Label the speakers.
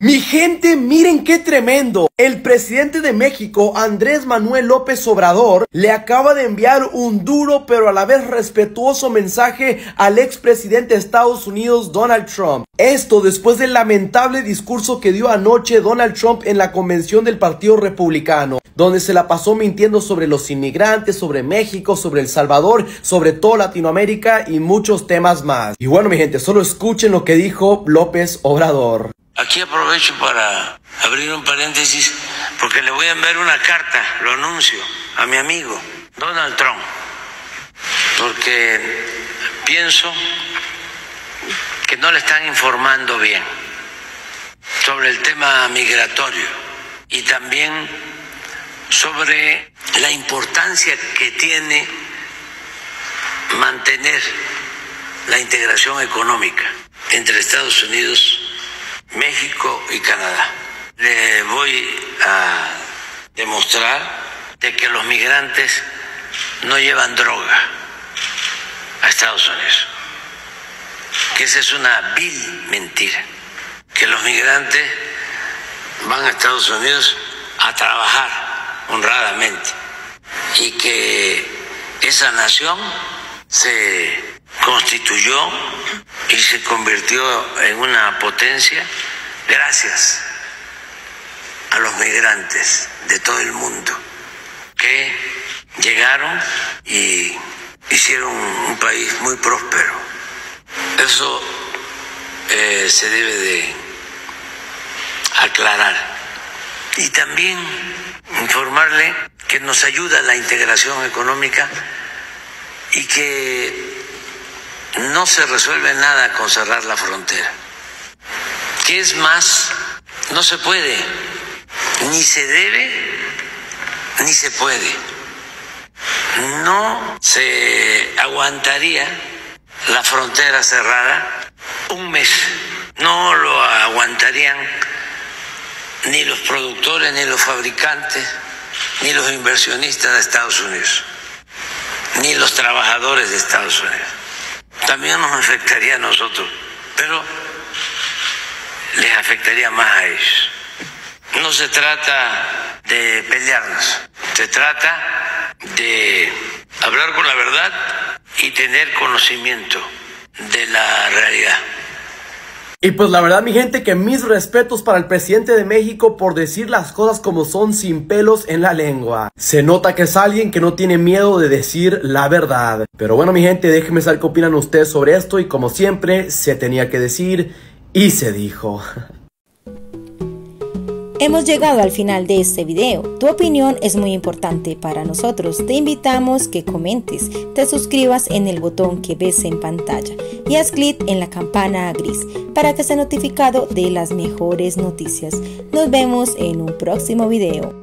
Speaker 1: Mi gente, miren qué tremendo. El presidente de México, Andrés Manuel López Obrador, le acaba de enviar un duro pero a la vez respetuoso mensaje al expresidente de Estados Unidos, Donald Trump. Esto después del lamentable discurso que dio anoche Donald Trump en la convención del Partido Republicano, donde se la pasó mintiendo sobre los inmigrantes, sobre México, sobre El Salvador, sobre toda Latinoamérica y muchos temas más. Y bueno, mi gente, solo escuchen lo que dijo López Obrador.
Speaker 2: Aquí aprovecho para abrir un paréntesis porque le voy a enviar una carta, lo anuncio, a mi amigo Donald Trump, porque pienso que no le están informando bien sobre el tema migratorio y también sobre la importancia que tiene mantener la integración económica entre Estados Unidos México y Canadá. Le voy a demostrar de que los migrantes no llevan droga a Estados Unidos. Que esa es una vil mentira. Que los migrantes van a Estados Unidos a trabajar honradamente y que esa nación se constituyó y se convirtió en una potencia gracias a los migrantes de todo el mundo que llegaron y hicieron un país muy próspero. Eso eh, se debe de aclarar. Y también informarle que nos ayuda la integración económica y que no se resuelve nada con cerrar la frontera. ¿Qué es más? No se puede, ni se debe, ni se puede. No se aguantaría la frontera cerrada un mes. No lo aguantarían ni los productores, ni los fabricantes, ni los inversionistas de Estados Unidos, ni los trabajadores de Estados Unidos también nos afectaría a nosotros, pero les afectaría más a ellos. No se trata de pelearnos, se trata de hablar con la verdad y tener conocimiento de la realidad.
Speaker 1: Y pues la verdad mi gente que mis respetos para el presidente de México por decir las cosas como son sin pelos en la lengua. Se nota que es alguien que no tiene miedo de decir la verdad. Pero bueno mi gente déjenme saber qué opinan ustedes sobre esto y como siempre se tenía que decir y se dijo.
Speaker 3: Hemos llegado al final de este video. Tu opinión es muy importante para nosotros. Te invitamos que comentes, te suscribas en el botón que ves en pantalla y haz clic en la campana gris para que sea notificado de las mejores noticias. Nos vemos en un próximo video.